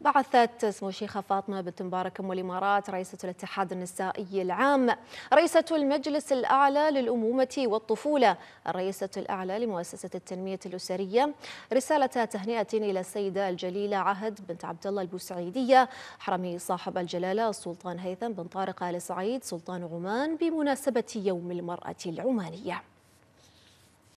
بعثت سمو الشيخة فاطمة بنت مبارك أم الإمارات رئيسة الاتحاد النسائي العام رئيسة المجلس الأعلى للأمومة والطفولة الرئيسة الأعلى لمؤسسة التنمية الأسرية. رسالة تهنئة إلى السيدة الجليلة عهد بنت عبد الله البوسعيدية حرمي صاحب الجلالة السلطان هيثم بن طارق آل سعيد سلطان عمان بمناسبة يوم المرأة العمانية.